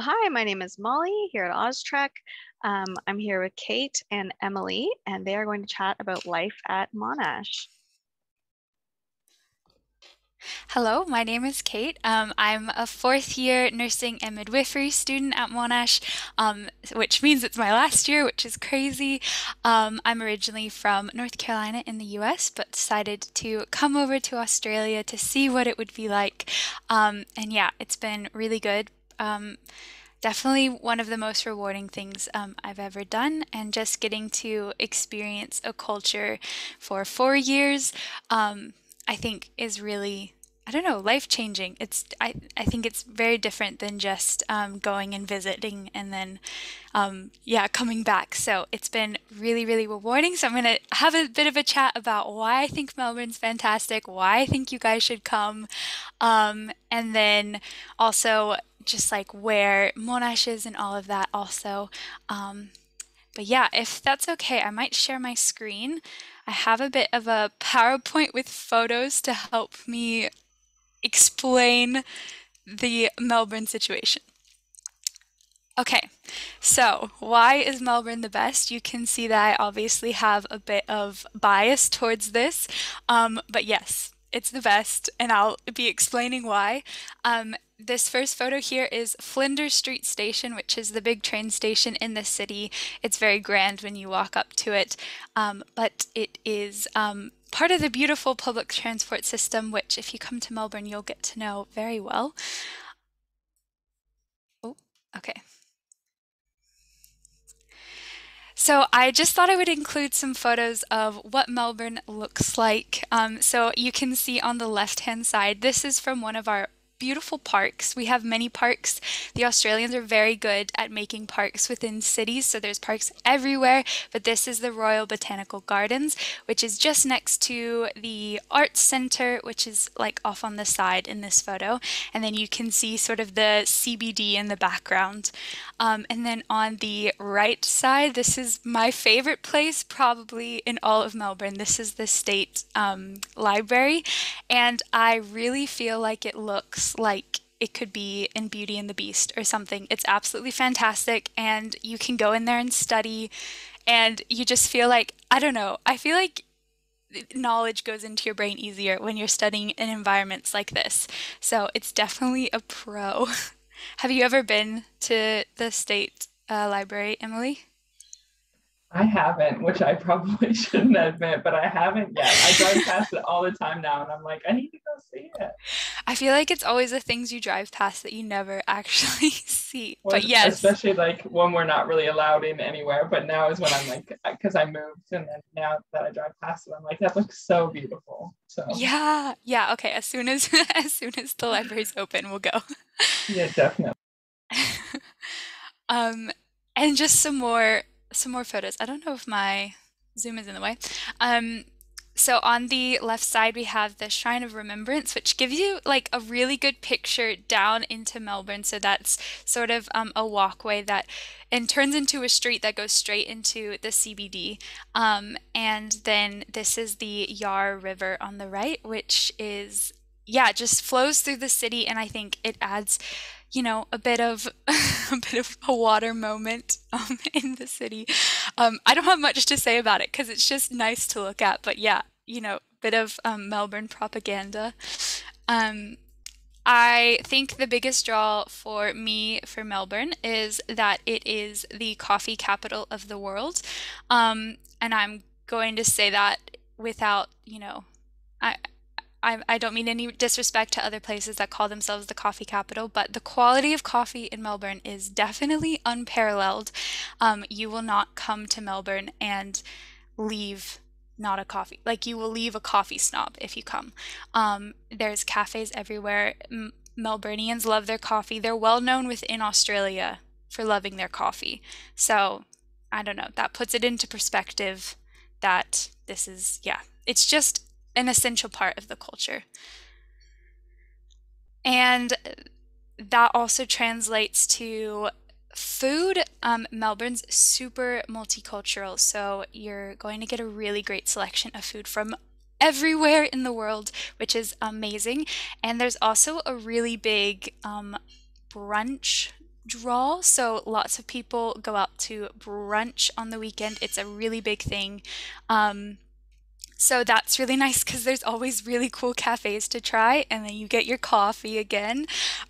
Hi, my name is Molly here at OzTREKK. Um, I'm here with Kate and Emily, and they are going to chat about life at Monash. Hello, my name is Kate. Um, I'm a fourth year nursing and midwifery student at Monash, um, which means it's my last year, which is crazy. Um, I'm originally from North Carolina in the US, but decided to come over to Australia to see what it would be like. Um, and yeah, it's been really good. Um, definitely one of the most rewarding things um, I've ever done, and just getting to experience a culture for four years, um, I think is really. I don't know, life changing. It's I, I think it's very different than just um, going and visiting and then um, yeah, coming back. So it's been really, really rewarding. So I'm gonna have a bit of a chat about why I think Melbourne's fantastic, why I think you guys should come, um, and then also just like where Monash is and all of that also. Um, but yeah, if that's okay, I might share my screen. I have a bit of a PowerPoint with photos to help me explain the Melbourne situation. Okay, so why is Melbourne the best? You can see that I obviously have a bit of bias towards this, um, but yes, it's the best, and I'll be explaining why. Um, this first photo here is Flinders Street Station, which is the big train station in the city. It's very grand when you walk up to it, um, but it is um, part of the beautiful public transport system, which, if you come to Melbourne, you'll get to know very well. Oh, okay. So I just thought I would include some photos of what Melbourne looks like. Um, so you can see on the left hand side, this is from one of our beautiful parks. We have many parks. The Australians are very good at making parks within cities, so there's parks everywhere. But this is the Royal Botanical Gardens, which is just next to the Arts Centre, which is like off on the side in this photo. And then you can see sort of the CBD in the background. Um, and then on the right side, this is my favorite place probably in all of Melbourne. This is the State um, Library, and I really feel like it looks like it could be in Beauty and the Beast or something. It's absolutely fantastic, and you can go in there and study, and you just feel like, I don't know, I feel like knowledge goes into your brain easier when you're studying in environments like this. So it's definitely a pro. Have you ever been to the state uh, library, Emily? I haven't, which I probably shouldn't admit, but I haven't yet. I drive past it all the time now, and I'm like, I need to go see it. I feel like it's always the things you drive past that you never actually see. Well, but yes, especially like when we're not really allowed in anywhere. But now is when I'm like, because I moved, and then now that I drive past it, I'm like, that looks so beautiful. So yeah, yeah. Okay, as soon as as soon as the library's open, we'll go. Yeah, definitely. um, and just some more some more photos. I don't know if my Zoom is in the way. Um, so on the left side, we have the Shrine of Remembrance, which gives you like a really good picture down into Melbourne. So that's sort of um, a walkway that and turns into a street that goes straight into the CBD. Um, and then this is the Yarra River on the right, which is yeah, just flows through the city, and I think it adds you know, a bit of a bit of a water moment um, in the city. Um, I don't have much to say about it because it's just nice to look at. But yeah, you know, a bit of um, Melbourne propaganda. Um, I think the biggest draw for me for Melbourne is that it is the coffee capital of the world, um, and I'm going to say that without, you know, I I, I don't mean any disrespect to other places that call themselves the coffee capital, but the quality of coffee in Melbourne is definitely unparalleled. Um, you will not come to Melbourne and leave not a coffee. Like you will leave a coffee snob if you come. Um, there's cafes everywhere. M- Melburnians love their coffee. They're well known within Australia for loving their coffee. So I don't know. That puts it into perspective that this is, yeah, it's just an essential part of the culture. And that also translates to food. Um, Melbourne's super multicultural, so you're going to get a really great selection of food from everywhere in the world, which is amazing. And there's also a really big um, brunch draw. So lots of people go out to brunch on the weekend. It's a really big thing. Um, so that's really nice because there's always really cool cafes to try, and then you get your coffee again.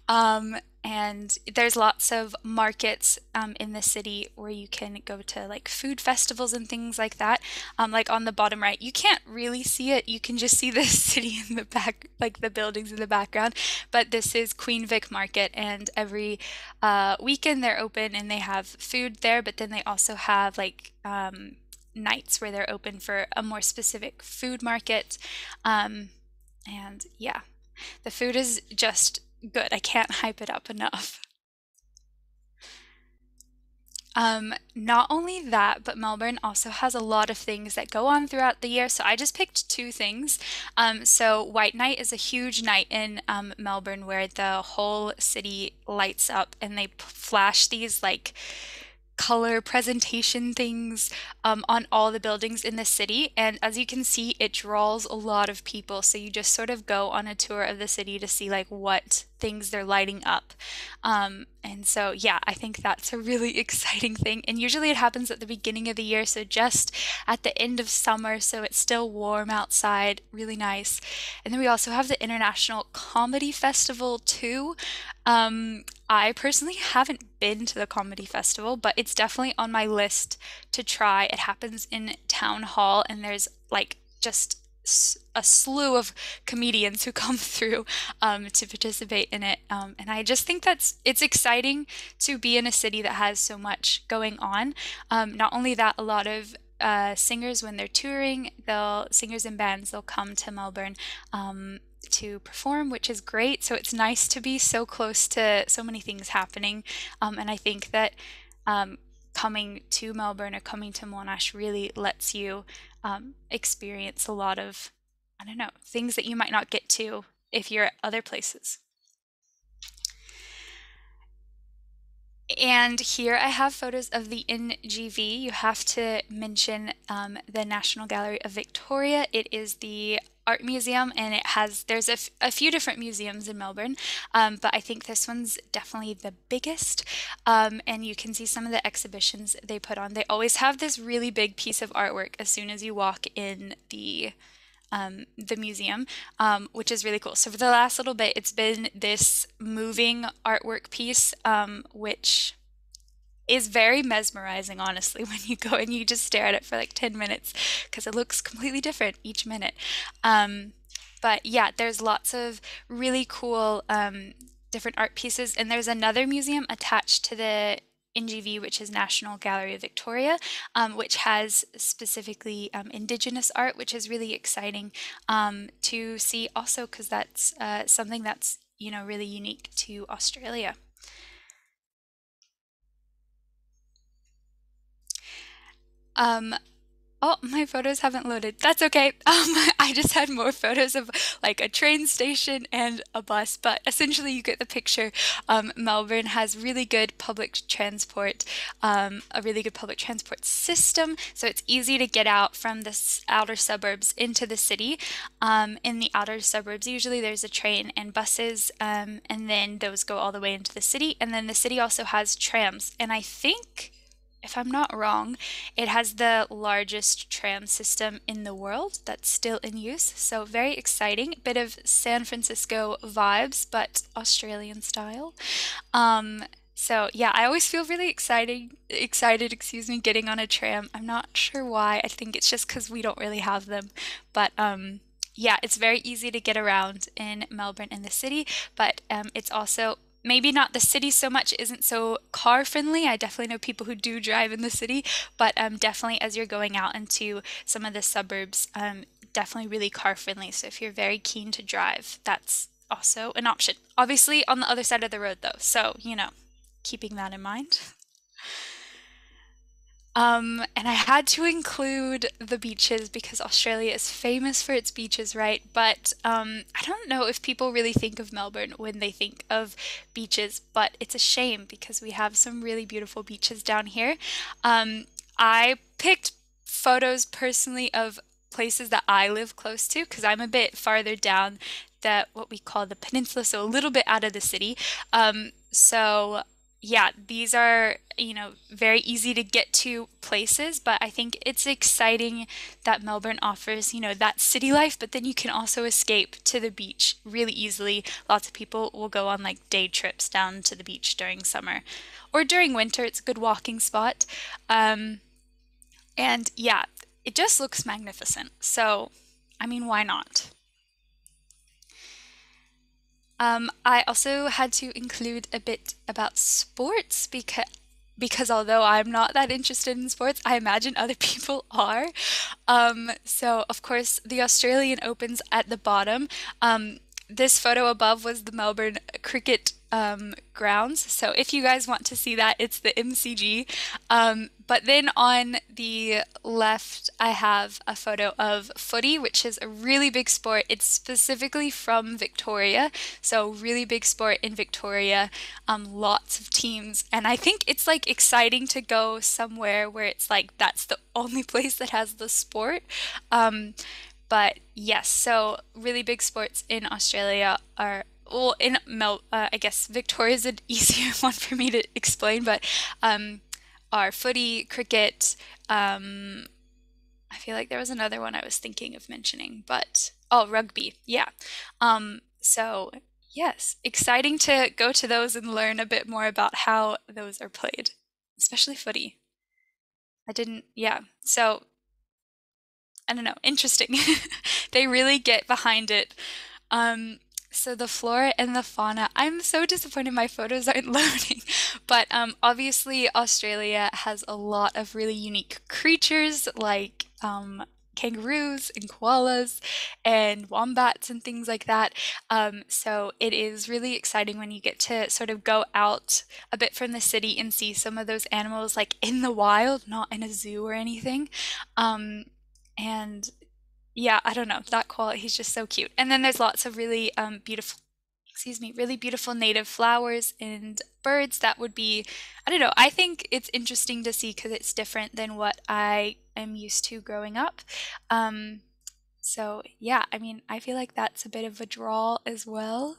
Um, and there's lots of markets um, in the city where you can go to like food festivals and things like that. Um, like on the bottom right, you can't really see it. You can just see the city in the back, like the buildings in the background. But this is Queen Vic Market, and every uh, weekend they're open and they have food there. But then they also have like um, nights where they're open for a more specific food market. Um, and yeah, the food is just good. I can't hype it up enough. Um, not only that, but Melbourne also has a lot of things that go on throughout the year. So I just picked two things. Um, so White Night is a huge night in um, Melbourne where the whole city lights up and they flash these like color presentation things um, on all the buildings in the city. And as you can see, it draws a lot of people. So you just sort of go on a tour of the city to see like what things they're lighting up. Um, and so, yeah, I think that's a really exciting thing. And usually it happens at the beginning of the year, so just at the end of summer, so it's still warm outside, really nice. And then we also have the International Comedy Festival, too. Um, I personally haven't been to the comedy festival, but it's definitely on my list to try. It happens in Town Hall, and there's like just a slew of comedians who come through um, to participate in it. Um, and I just think that's it's exciting to be in a city that has so much going on. Um, not only that, a lot of uh, singers when they're touring, they'll singers and bands they'll come to Melbourne um, to perform, which is great. So it's nice to be so close to so many things happening. Um, and I think that um, coming to Melbourne or coming to Monash really lets you um, experience a lot of, I don't know, things that you might not get to if you're at other places. And here I have photos of the NGV. You have to mention um, the National Gallery of Victoria. It is the art museum and it has there's a, few different museums in melbourne um, but i think this one's definitely the biggest um, and you can see some of the exhibitions they put on they always have this really big piece of artwork as soon as you walk in the um, the museum, um, which is really cool. So for the last little bit, it's been this moving artwork piece, um, which is very mesmerizing, honestly, when you go and you just stare at it for like 10 minutes because it looks completely different each minute. Um, but yeah, there's lots of really cool um, different art pieces, and there's another museum attached to the NGV, which is National Gallery of Victoria, um, which has specifically um, Indigenous art, which is really exciting um, to see also because that's uh, something that's you know really unique to Australia. Um, Oh, my photos haven't loaded. That's okay. Um, I just had more photos of like a train station and a bus, but essentially you get the picture. Um, Melbourne has really good public transport, um, a really good public transport system, so it's easy to get out from the outer suburbs into the city. Um, in the outer suburbs, usually there's a train and buses, um, and then those go all the way into the city. And then the city also has trams, and I think if I'm not wrong, it has the largest tram system in the world that's still in use. So very exciting. Bit of San Francisco vibes, but Australian style. Um, so yeah, I always feel really exciting, excited, excuse me, getting on a tram. I'm not sure why. I think it's just because we don't really have them, but um, yeah, it's very easy to get around in Melbourne in the city, but um, it's also maybe not the city so much isn't so car friendly. I definitely know people who do drive in the city, but um, definitely as you're going out into some of the suburbs, um, definitely really car friendly. So if you're very keen to drive, that's also an option. Obviously on the other side of the road though, so you know, keeping that in mind. Um, and I had to include the beaches because Australia is famous for its beaches, right? But um, I don't know if people really think of Melbourne when they think of beaches, but it's a shame because we have some really beautiful beaches down here. Um, I picked photos personally of places that I live close to because I'm a bit farther down that what we call the peninsula, so a little bit out of the city. Um, so yeah, these are, you know, very easy to get to places, but I think it's exciting that Melbourne offers, you know, that city life, but then you can also escape to the beach really easily. Lots of people will go on like day trips down to the beach during summer or during winter. It's a good walking spot. Um, and yeah, it just looks magnificent. So, I mean, why not? Um, I also had to include a bit about sports because because although I'm not that interested in sports, I imagine other people are. Um, so of course, the Australian Open's at the bottom. Um, this photo above was the Melbourne Cricket um, grounds. So if you guys want to see that, it's the MCG. Um, but then on the left, I have a photo of footy, which is a really big sport. It's specifically from Victoria. So really big sport in Victoria, um, lots of teams. And I think it's like exciting to go somewhere where it's like that's the only place that has the sport. Um, but yes, so really big sports in Australia are well in Mel. Uh, I guess Victoria is an easier one for me to explain, but um, are footy, cricket. Um, I feel like there was another one I was thinking of mentioning, but oh, rugby. Yeah. Um, so yes, exciting to go to those and learn a bit more about how those are played, especially footy. I didn't. Yeah. So I don't know, interesting. they really get behind it. Um, so the flora and the fauna, I'm so disappointed my photos aren't loading. But um, obviously Australia has a lot of really unique creatures like um, kangaroos and koalas and wombats and things like that. Um, so it is really exciting when you get to sort of go out a bit from the city and see some of those animals like in the wild, not in a zoo or anything. Um, and yeah, I don't know, that quality, he's just so cute. And then there's lots of really um, beautiful, excuse me, really beautiful native flowers and birds that would be, I don't know, I think it's interesting to see because it's different than what I am used to growing up. Um, so yeah, I mean, I feel like that's a bit of a draw as well.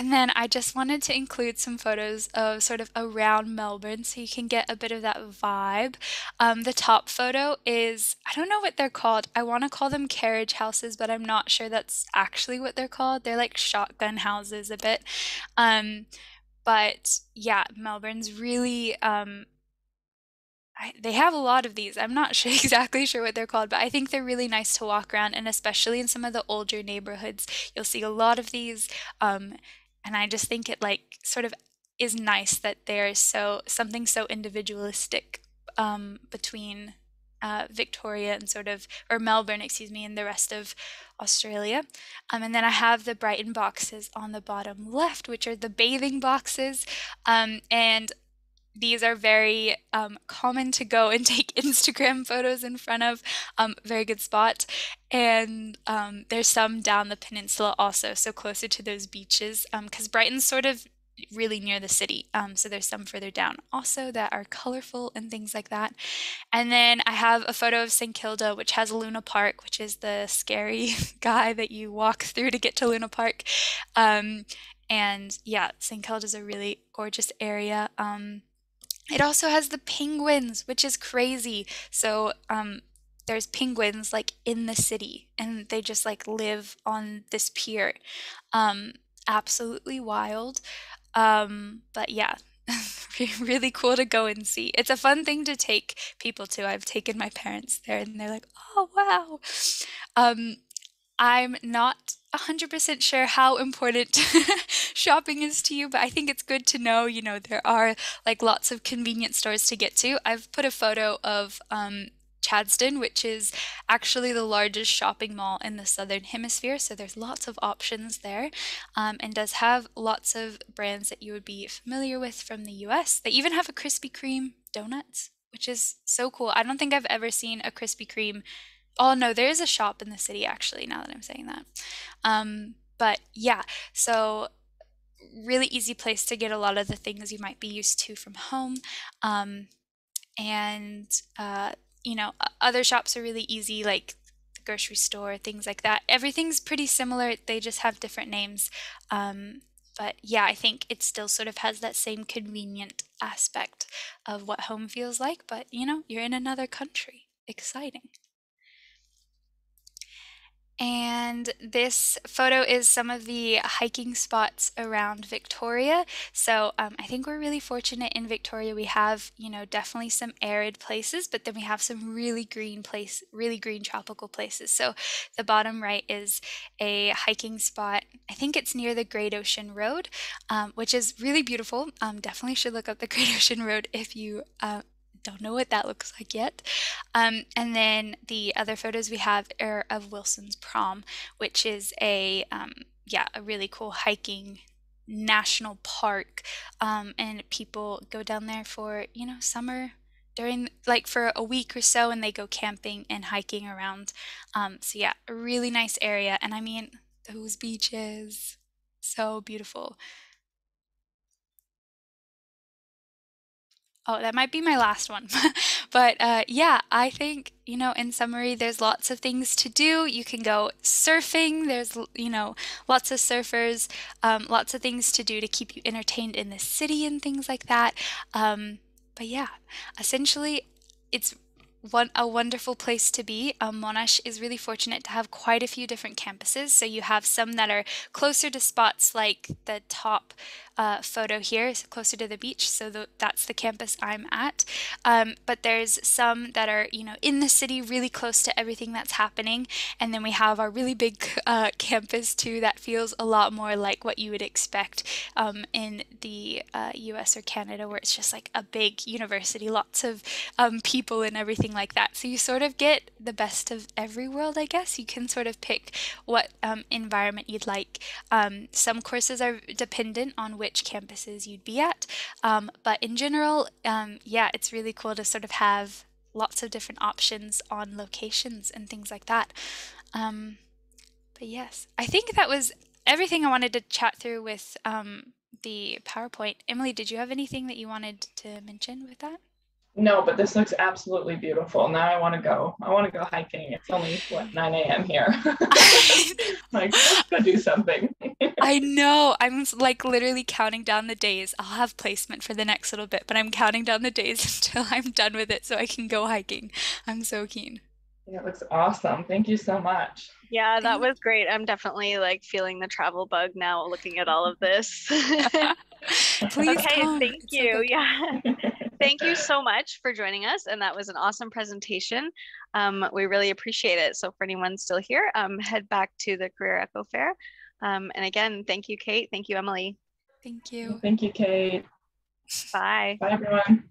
And then I just wanted to include some photos of sort of around Melbourne so you can get a bit of that vibe. Um, the top photo is, I don't know what they're called. I want to call them carriage houses, but I'm not sure that's actually what they're called. They're like shotgun houses a bit. Um, but yeah, Melbourne's really um, they have a lot of these. I'm not sure, exactly sure what they're called, but I think they're really nice to walk around, and especially in some of the older neighborhoods, you'll see a lot of these. Um, and I just think it like sort of is nice that there's so something so individualistic um, between uh, Victoria and sort of or Melbourne, excuse me, and the rest of Australia. Um, and then I have the Brighton boxes on the bottom left, which are the bathing boxes. Um, and these are very um, common to go and take Instagram photos in front of. Um, very good spot. And um, there's some down the peninsula also, so closer to those beaches, because um, Brighton's sort of really near the city. Um, so there's some further down also that are colorful and things like that. And then I have a photo of St. Kilda, which has Luna Park, which is the scary guy that you walk through to get to Luna Park. Um, and yeah, St. Kilda is a really gorgeous area. Um, it also has the penguins, which is crazy. So, um, there's penguins like in the city and they just like live on this pier. Um, absolutely wild. Um, but yeah, really cool to go and see. It's a fun thing to take people to. I've taken my parents there and they're like, oh, wow. I'm not 100% sure how important shopping is to you, but I think it's good to know, you know, there are like lots of convenient stores to get to. I've put a photo of um, Chadstone, which is actually the largest shopping mall in the southern hemisphere. So there's lots of options there um, and does have lots of brands that you would be familiar with from the US. They even have a Krispy Kreme donuts, which is so cool. I don't think I've ever seen a Krispy Kreme Oh no, there is a shop in the city actually. Now that I'm saying that, um, but yeah, so really easy place to get a lot of the things you might be used to from home, um, and uh, you know other shops are really easy like the grocery store, things like that. Everything's pretty similar. They just have different names. Um, but yeah, I think it still sort of has that same convenient aspect of what home feels like, but you know, you're in another country. Exciting. And this photo is some of the hiking spots around Victoria. So um, I think we're really fortunate in Victoria. We have, you know, definitely some arid places, but then we have some really green place, really green tropical places. So the bottom right is a hiking spot. I think it's near the Great Ocean Road, um, which is really beautiful. Um, definitely should look up the Great Ocean Road if you uh, don't know what that looks like yet. Um, and then the other photos we have are of Wilson's Prom, which is a um, yeah a really cool hiking national park, um, and people go down there for you know summer during like for a week or so, and they go camping and hiking around. Um, so yeah, a really nice area, and I mean those beaches, so beautiful. Oh, that might be my last one. but uh, yeah, I think, you know, in summary, there's lots of things to do. You can go surfing, there's, you know, lots of surfers, um, lots of things to do to keep you entertained in the city and things like that. Um, but yeah, essentially, it's one a wonderful place to be. Um, Monash is really fortunate to have quite a few different campuses. So you have some that are closer to spots like the top uh, photo here is closer to the beach, so the, that's the campus I'm at. Um, but there's some that are, you know, in the city, really close to everything that's happening. And then we have our really big uh, campus too that feels a lot more like what you would expect um, in the uh, US or Canada, where it's just like a big university, lots of um, people and everything like that. So you sort of get the best of every world, I guess. You can sort of pick what um, environment you'd like. Um, some courses are dependent on which which campuses you'd be at. Um, but in general, um, yeah, it's really cool to sort of have lots of different options on locations and things like that. Um, but yes, I think that was everything I wanted to chat through with um, the PowerPoint. Emily, did you have anything that you wanted to mention with that? No, but this looks absolutely beautiful. Now I want to go. I want to go hiking. It's only what 9 a.m. here. like, go do something. I know. I'm like literally counting down the days. I'll have placement for the next little bit, but I'm counting down the days until I'm done with it so I can go hiking. I'm so keen. Yeah, it looks awesome. Thank you so much. Yeah, that was great. I'm definitely like feeling the travel bug now looking at all of this. Please okay, come. thank It's you. good. yeah. Thank you so much for joining us. And that was an awesome presentation. Um, we really appreciate it. So for anyone still here, um, head back to the Career Echo Fair. Um, and again, thank you, Kate. Thank you, Emily. Thank you. Thank you, Kate. Bye. Bye, everyone.